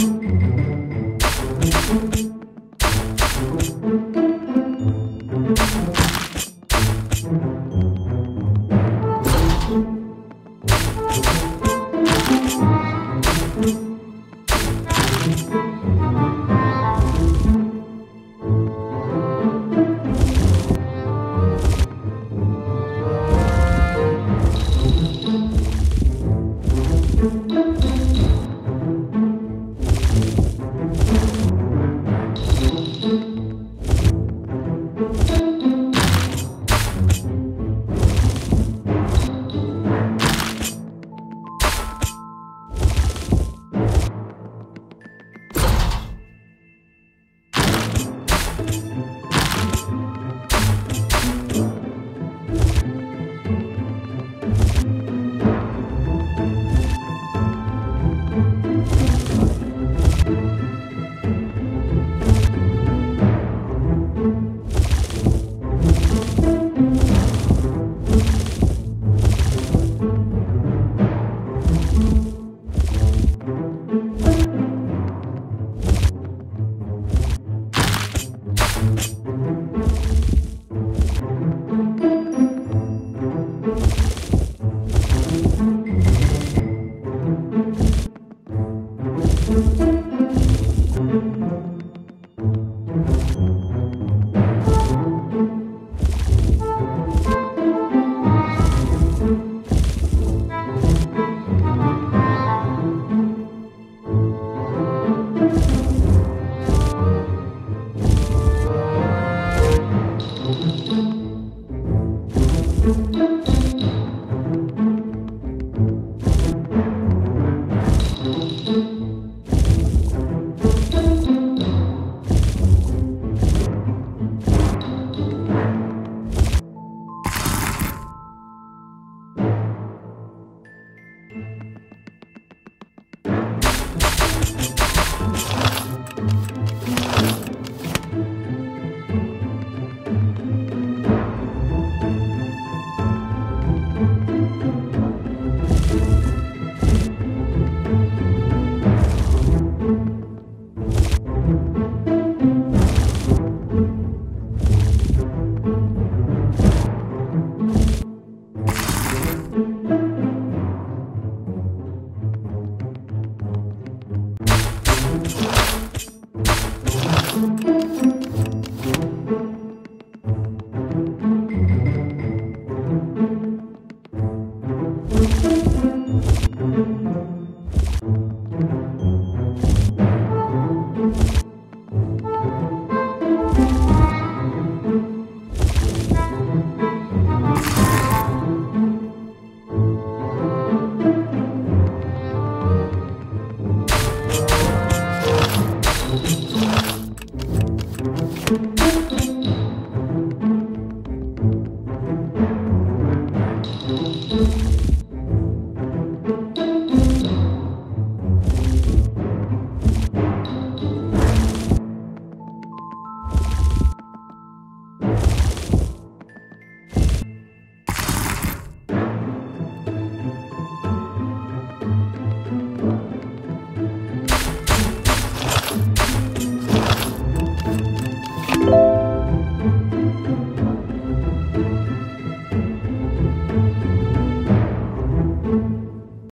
Thank